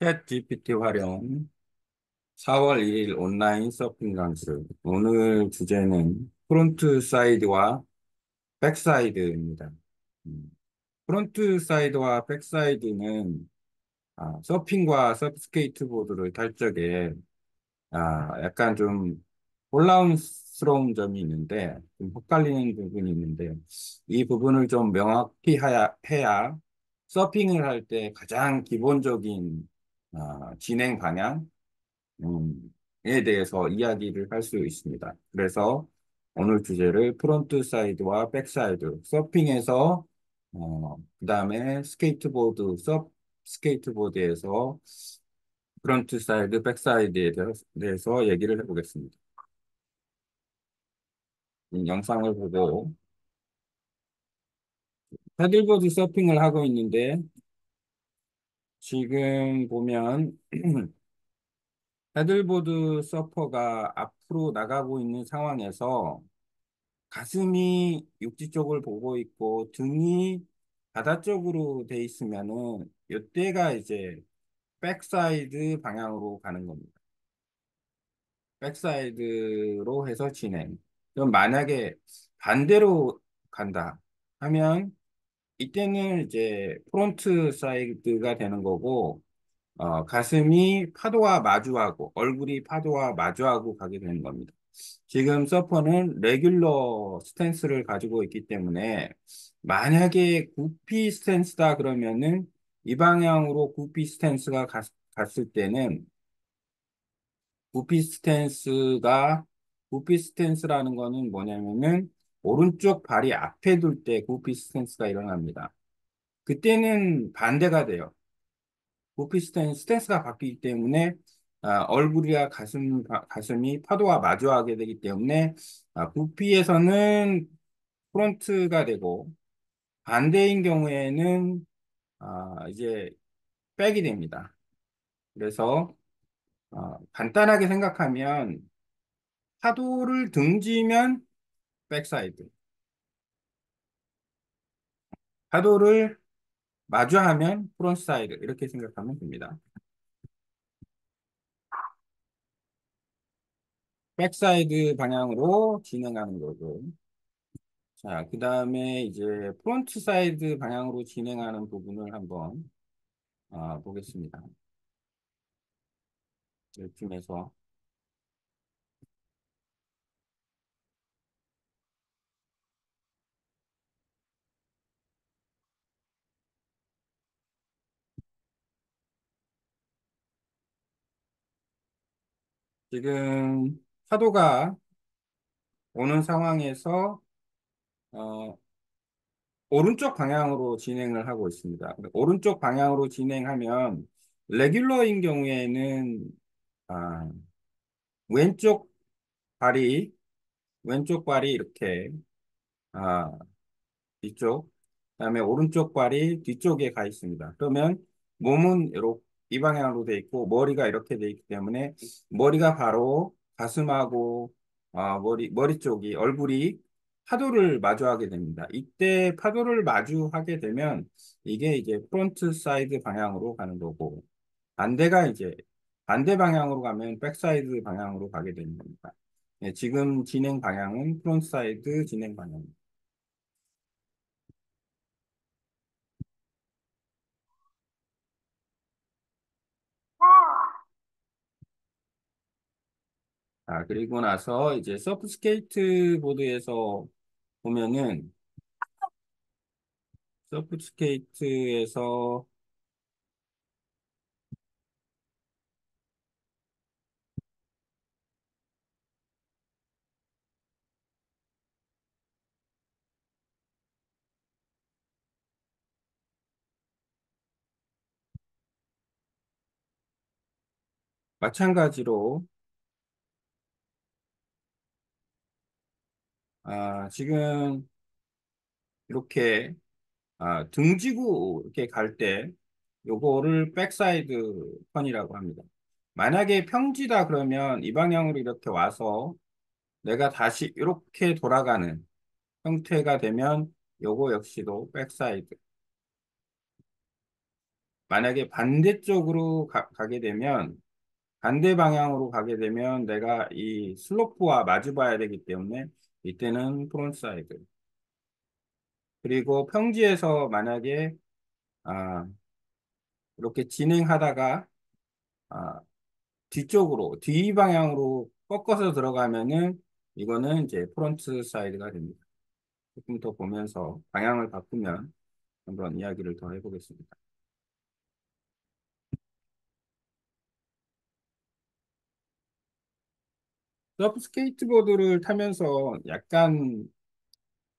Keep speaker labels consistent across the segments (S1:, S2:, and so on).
S1: ChatGPT 활용 4월 1일 온라인 서핑 강습. 오늘 주제는 front side와 back side입니다. 음, front side와 back side는 아, 서핑과 surf skateboard를 탈 적에 아, 약간 좀 혼란스러운 점이 있는데 좀 헷갈리는 부분이 있는데 이 부분을 좀 명확히 해야, 해야 서핑을 할 때 가장 기본적인 아, 진행 방향 음, 에 대해서 이야기를 할 수 있습니다. 그래서 오늘 주제를 front side와 back side, 서핑에서 어, 그 다음에 스케이트보드, 서 스케이트보드에서 front side, back side에 대해서, 얘기를 해보겠습니다. 이 영상을 보고 paddleboard 서핑을 하고 있는데 지금 보면 paddleboard 서퍼가 앞으로 나가고 있는 상황에서 가슴이 육지 쪽을 보고 있고 등이 바다 쪽으로 돼 있으면은 이때가 이제 backside 방향으로 가는 겁니다. backside로 해서 진행. 그럼 만약에 반대로 간다 하면 이때는 이제 front side가 되는 거고 어, 가슴이 파도와 마주하고 얼굴이 파도와 마주하고 가게 되는 겁니다. 지금 서퍼는 regular stance를 가지고 있기 때문에 만약에 goofy stance다 그러면은 이 방향으로 goofy stance가 갔, 갔을 때는 goofy stance가 goofy stance라는 거는 뭐냐면은 오른쪽 발이 앞에 둘 때 goofy stance가 일어납니다. 그때는 반대가 돼요. goofy stance, stance가 바뀌기 때문에 아, 얼굴이와 가슴, 가슴이 파도와 마주하게 되기 때문에 아, goofy에서는 front가 되고 반대인 경우에는 아, 이제 back이 됩니다. 그래서 아, 간단하게 생각하면 파도를 등지면 backside 파도를 마주하면 front side 이렇게 생각하면 됩니다. backside 방향으로 진행하는 거고. 자, 그 다음에 이제 프론트 사이드 방향으로 진행하는 부분을 한번 어, 보겠습니다. 이쯤에서 지금 파도가 오는 상황에서 어, 오른쪽 방향으로 진행을 하고 있습니다. 오른쪽 방향으로 진행하면 레귤러인 경우에는 아, 왼쪽 발이 왼쪽 발이 이렇게 아, 뒤쪽 그다음에 오른쪽 발이 뒤쪽에 가 있습니다. 그러면 몸은 이렇게 이 방향으로 돼 있고 머리가 이렇게 돼 있기 때문에 머리가 바로 가슴하고 아, 머리 머리 쪽이 얼굴이 파도를 마주하게 됩니다. 이때 파도를 마주하게 되면 이게 이제 front side 방향으로 가는 거고 반대가 이제 반대 방향으로 가면 backside 방향으로 가게 되는 겁니다. 네, 지금 진행 방향은 front side 진행 방향입니다. 아, 그리고 나서 이제 서프 스케이트 보드에서 보면은 서프 스케이트에서 마찬가지로 아, 지금 이렇게 아, 등지고 이렇게 갈 때 요거를 backside turn이라고 합니다. 만약에 평지다 그러면 이 방향으로 이렇게 와서 내가 다시 이렇게 돌아가는 형태가 되면 요거 역시도 backside 만약에 반대쪽으로 가, 가게 되면 반대 방향으로 가게 되면 내가 이 슬로프와 마주 봐야 되기 때문에 이때는 front side. 그리고 평지에서 만약에 아, 이렇게 진행하다가 아, 뒤쪽으로 뒤 방향으로 꺾어서 들어가면은 이거는 이제 front side가 됩니다. 조금 더 보면서 방향을 바꾸면 한번 이야기를 더 해보겠습니다. surf skateboard를 타면서 약간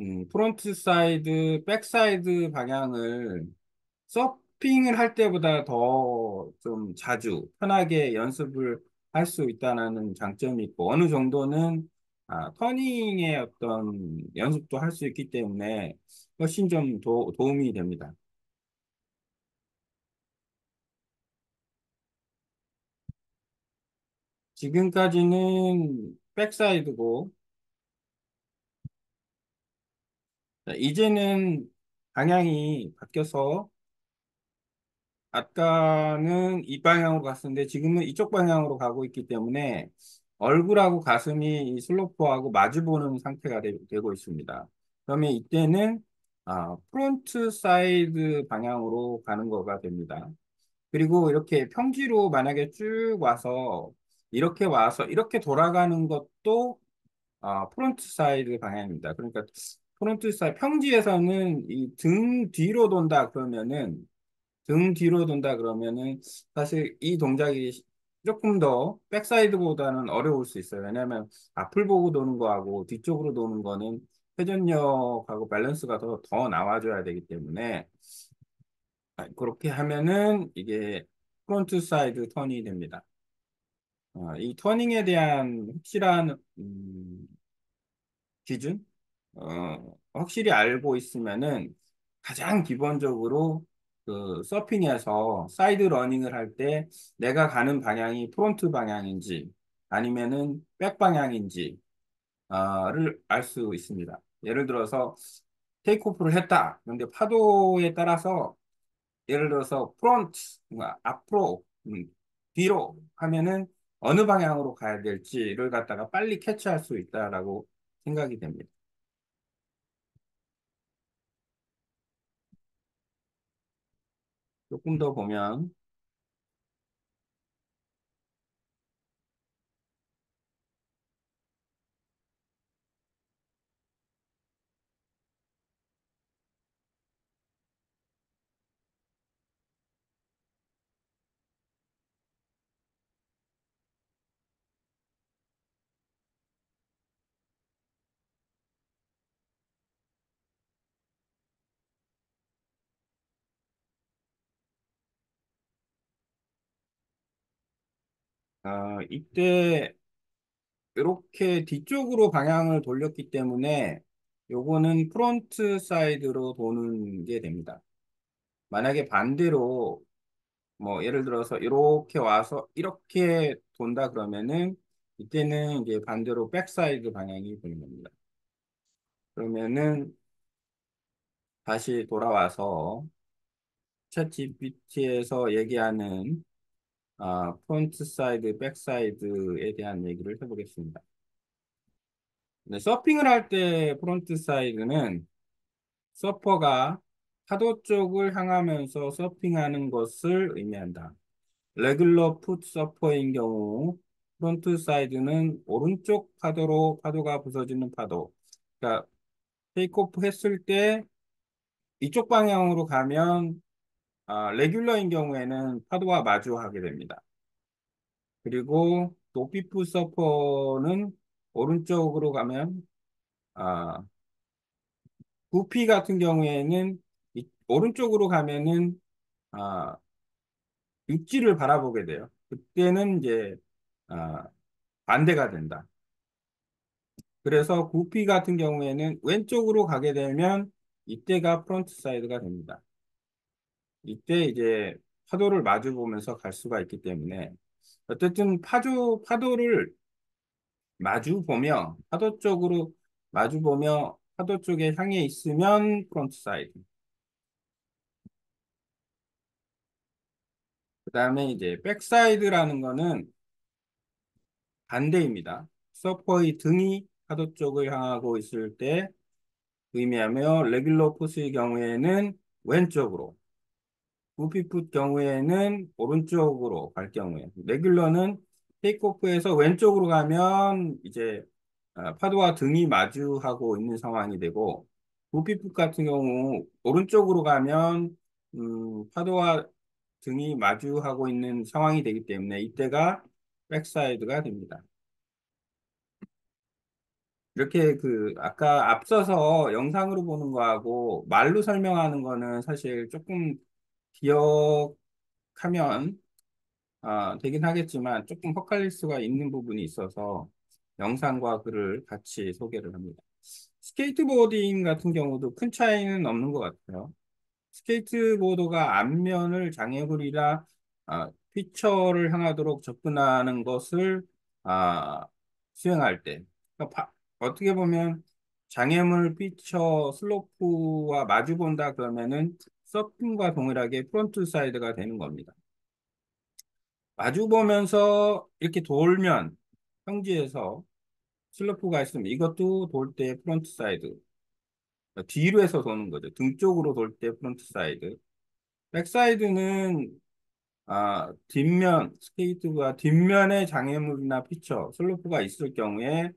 S1: 음, front side, back side 방향을 서핑을 할 때보다 더 좀 자주 편하게 연습을 할 수 있다는 장점이 있고 어느 정도는 아, turning의 어떤 연습도 할 수 있기 때문에 훨씬 좀 도, 도움이 됩니다. 지금까지는 백사이드고 이제는 방향이 바뀌어서 아까는 이 방향으로 갔었는데 지금은 이쪽 방향으로 가고 있기 때문에 얼굴하고 가슴이 이 슬로프하고 마주보는 상태가 되, 고 있습니다. 그러면 이때는 아, front side 방향으로 가는 거가 됩니다. 그리고 이렇게 평지로 만약에 쭉 와서 이렇게 와서 이렇게 돌아가는 것도 아, front side 방향입니다. 그러니까 front side 평지에서는 이 등 뒤로 돈다 그러면은 등 뒤로 돈다 그러면은 사실 이 동작이 조금 더 backside보다는 어려울 수 있어요. 왜냐하면 앞을 보고 도는 거하고 뒤쪽으로 도는 거는 회전력하고 밸런스가 더, 더 나와줘야 되기 때문에 아, 그렇게 하면은 이게 front side turn이 됩니다. 어, 이 turning에 대한 확실한 음, 기준 어, 확실히 알고 있으면은 가장 기본적으로 그 서핑에서 side running을 할 때 내가 가는 방향이 front 방향인지 아니면은 back 방향인지를 알 수 있습니다. 예를 들어서 takeoff를 했다. 그런데 파도에 따라서 예를 들어서 front, 뭔가 앞으로, 음, 뒤로 하면은 어느 방향으로 가야 될지를 갖다가 빨리 캐치할 수 있다라고 생각이 됩니다. 조금 더 보면 어, 이때 이렇게 뒤쪽으로 방향을 돌렸기 때문에 요거는 front side로 도는 게 됩니다. 만약에 반대로 뭐 예를 들어서 이렇게 와서 이렇게 돈다 그러면은 이때는 이제 반대로 backside 방향이 되는 겁니다. 그러면은 다시 돌아와서 ChatGPT에서 얘기하는 아, front side, back side에 대한 얘기를 해보겠습니다. 네, 서핑을 할 때 front side는 surfer가 파도 쪽을 향하면서 서핑하는 것을 의미한다. regular foot surfer인 경우 front side는 오른쪽 파도로 파도가 부서지는 파도. 그러니까 테이크오프 했을 때 이쪽 방향으로 가면 아, 레귤러인 경우에는 파도와 마주하게 됩니다. 그리고 높이풋 서퍼는 오른쪽으로 가면 아, 구피 같은 경우에는 이, 오른쪽으로 가면은 아, 육지를 바라보게 돼요. 그때는 이제 아, 반대가 된다. 그래서 goofy 같은 경우에는 왼쪽으로 가게 되면 이때가 front side가 됩니다. 이때 이제 파도를 마주 보면서 갈 수가 있기 때문에 어쨌든 파도 파도를 마주 보며 파도 쪽으로 마주 보며 파도 쪽에 향해 있으면 front side. 그 다음에 이제 backside라는 거는 반대입니다. 서퍼의 등이 파도 쪽을 향하고 있을 때 의미하며 regular foot의 경우에는 왼쪽으로 goofy foot 경우에는 오른쪽으로 갈 경우에 regular는 takeoff에서 왼쪽으로 가면 이제 아, 파도와 등이 마주하고 있는 상황이 되고 goofy foot 같은 경우 오른쪽으로 가면 음, 파도와 등이 마주하고 있는 상황이 되기 때문에 이때가 backside가 됩니다. 이렇게 그 아까 앞서서 영상으로 보는 거하고 말로 설명하는 거는 사실 조금 기억하면 아, 되긴 하겠지만 조금 헛갈릴 수가 있는 부분이 있어서 영상과 글을 같이 소개를 합니다. skateboarding 같은 경우도 큰 차이는 없는 것 같아요. 스케이트보드가 앞면을 장애물이라 아, feature를 향하도록 접근하는 것을 아, 수행할 때 그러니까 바, 어떻게 보면 장애물 피처 슬로프와 마주 본다 그러면은 서핑과 동일하게 front side가 되는 겁니다. 마주 보면서 이렇게 돌면 평지에서 슬로프가 있으면 이것도 돌 때 front side 뒤로 해서 도는 거죠. 등 쪽으로 돌 때 front side. backside는 아, 뒷면 스케이트가 뒷면에 장애물이나 피처 슬로프가 있을 경우에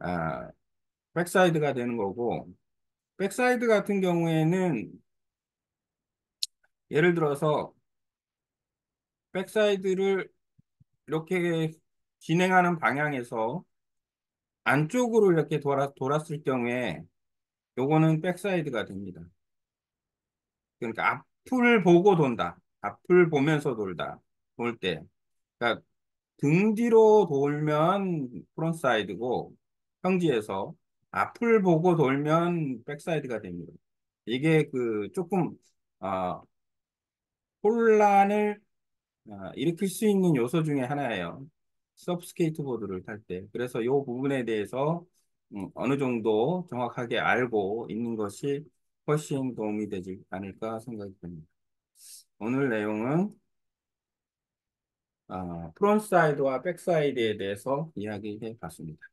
S1: 아, backside가 되는 거고 backside 같은 경우에는 예를 들어서 backside를 이렇게 진행하는 방향에서 안쪽으로 이렇게 돌아, 돌았을 경우에 요거는 backside가 됩니다. 그러니까 앞을 보고 돈다. 앞을 보면서 돌다. 돌 때. 그러니까 등 뒤로 돌면 front side고 평지에서 앞을 보고 돌면 backside가 됩니다. 이게 그 조금 어, 혼란을 어, 일으킬 수 있는 요소 중에 하나예요. 서브 스케이트보드를 탈 때. 그래서 이 부분에 대해서 음, 어느 정도 정확하게 알고 있는 것이 훨씬 도움이 되지 않을까 생각이 듭니다. 오늘 내용은 어, front side와 back side에 대해서 이야기해 봤습니다.